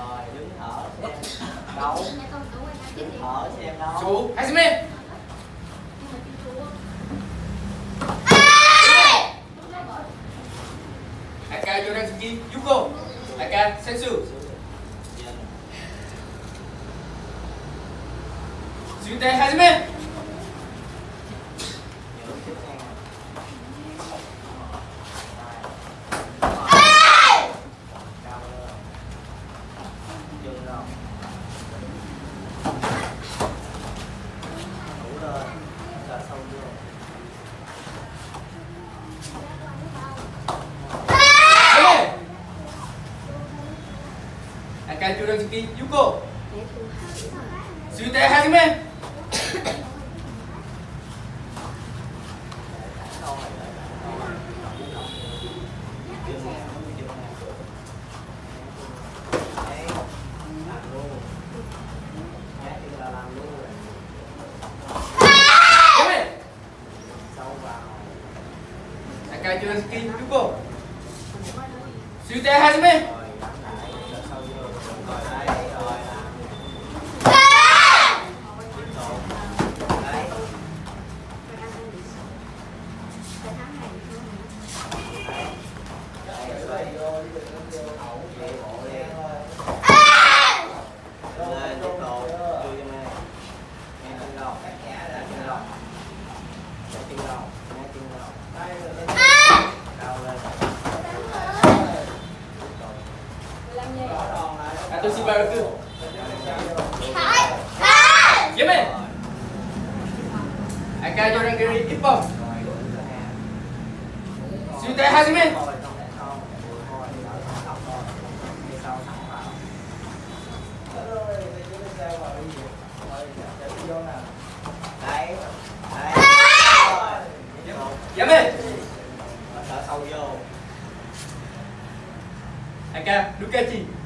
rồi đứng thở xem đấu đứng thở xem đấu Chú, Hajime. Aka Yoranzuki Yuko. Aka Sensu. Suite Hajime. Aka Yoranzuki Yuko. Suite Hajime. Câu này lại câu này. Chân nè, chân nè. Đấy, làm luôn. Nhá, chân đâu? Chân đâu? Chân đâu? Nghe chân đâu? Cao lên. Tiếp tục. Atoshi Baraku. Rồi. Hajime. Dám đi Sợ sâu vô đấy. Hajime. Thở sâu